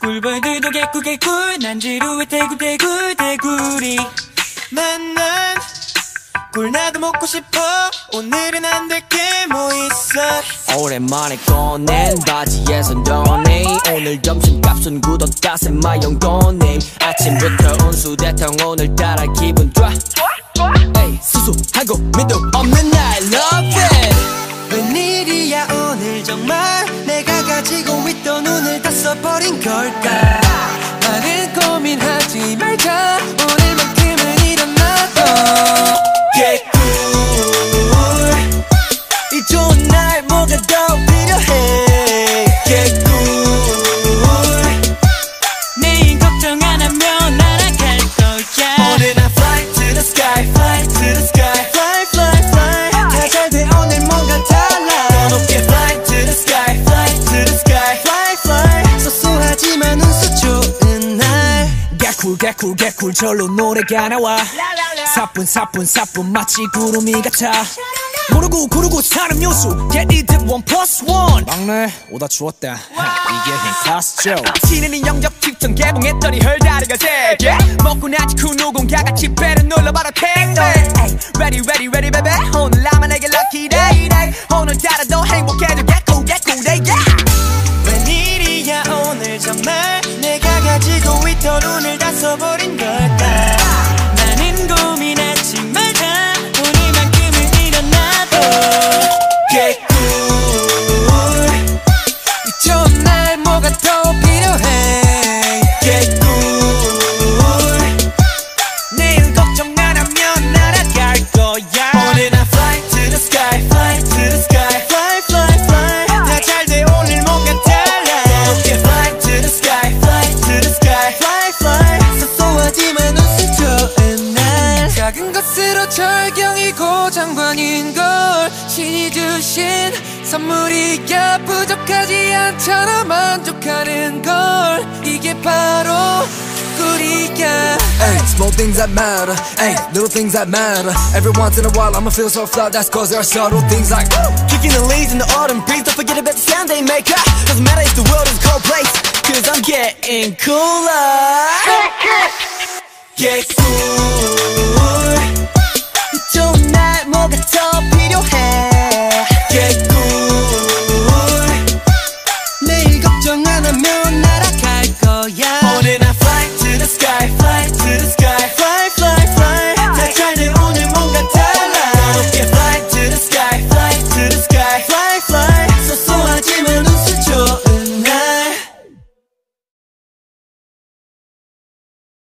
꿀벌들도 개꿀 개꿀 난 지루해 대구 대구 대구리. 난난 꿀 나도 먹고 싶어. 오늘은 안 될 게 뭐 있어? 오랜만에 꺼낸 바지에서 너네. 오늘 점심값은 굳었다 샘마영 돈님 아침부터 운수대통 오늘따라 기분 좋아. 에이 수수하고 민도 없는 버린 걸까? 많은 고민하지 말 개꿀 개꿀 개꿀 절로 노래가 나와. 사뿐 사뿐 사뿐 마치 구름이 같아. 고르고 고르고 사는 요수. Get it one plus one. 막내 오다 추웠다. 이게 행 클래스죠 치는 이 영적 특정 개봉했더니 헐다리가 세게 먹고 나지 그 누군가가 집배를 눌러봐라 탱탱 Ready ready ready baby. 오늘 나만 내게 lucky day day. 오늘따라 더 행복해져. 개꿀 개꿀 day yeah. 웬일이야 오늘 정말 내가 가지고 있던 운을 장관인걸 신이 주신 선물이야 부족하지 않잖아 만족하는 걸 이게 바로 꿀이야 Ay, small things that matter, ay, little things that matter. Every once in a while, I'ma feel so fly, that's cause there are subtle things like Kicking the leaves in the autumn breeze Don't forget about the sound they make ah. Doesn't matter if the world is a cold place Cause I'm getting cooler 개꿀